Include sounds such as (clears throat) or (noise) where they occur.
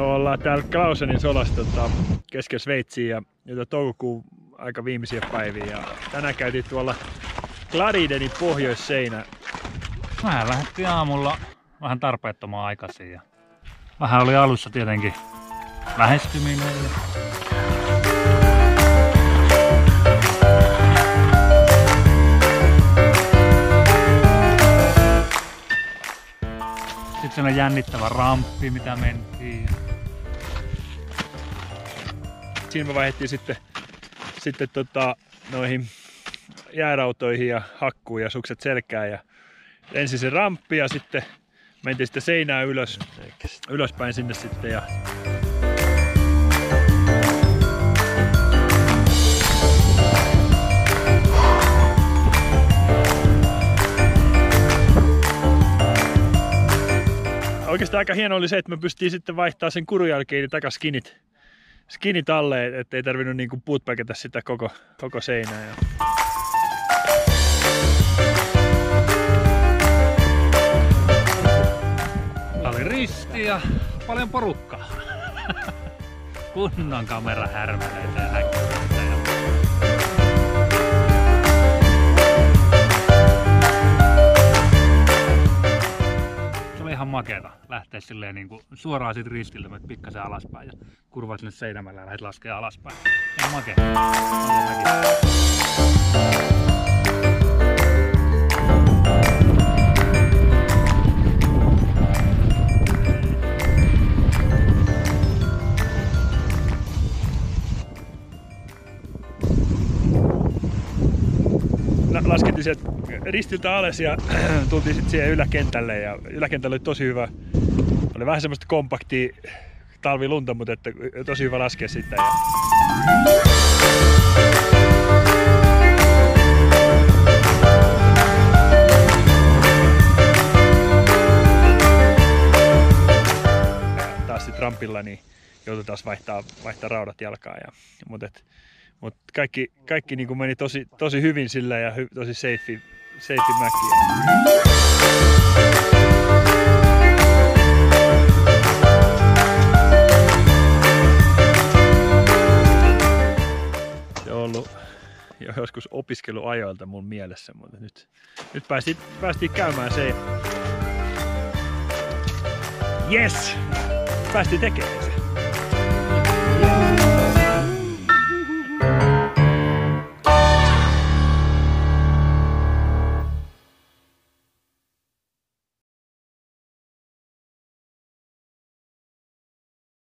ollaan täällä Klausenin solassa tota, keskellä Sveitsiä ja jota toukokuun aika viimeisiä päiviä. Ja tänään käytiin tuolla Glaridenin pohjoisseinä. Vähän lähdettiin aamulla vähän tarpeettomaan aikaisin ja vähän oli alussa tietenkin lähestyminen. Ja... On jännittävä ramppi, mitä mentiin. Siinä me vaihdettiin sitten, sitten tota, noihin jäärautoihin ja hakkuun ja sukset selkään. Ja ensin se ramppi ja sitten mentiin sitten seinää ylös, ylöspäin sinne sitten. Ja oikeastaan aika hieno oli se, että me pystyttiin sitten vaihtaa sen kurun jälkeen takas skinit, skinit alle, ettei tarvinnut niinku puutpäkätä sitä koko, koko seinää. Ja... Oli risti ja paljon porukkaa. (laughs) Kunnon kamera härmäleitä ja ihan makeeta lähteä silleen niin kuin suoraan siitä ristiltä, että pikkasen alaspäin ja kurvaat sinne seinämällä ja lähdet laskee alaspäin. Ihan makeeta. Laskettiin sieltä ristiltä alas ja (clears throat) tultiin sitten siihen yläkentälle ja yläkentällä oli tosi hyvä. Oli vähän semmoista kompaktia talvilunta, mutta että tosi hyvä laskea sitten. Ja... taas sitten rampilla niin joutui taas vaihtaa, vaihtaa raudat jalkaan. Ja, mutta et, mutta kaikki, kaikki niin kuin meni tosi, tosi hyvin sillä ja hy, tosi safe, safe mäki. Se on ollut jo joskus opiskeluajoilta mun mielessä, mutta nyt, nyt päästiin, päästiin käymään se. Yes! Päästiin tekemään.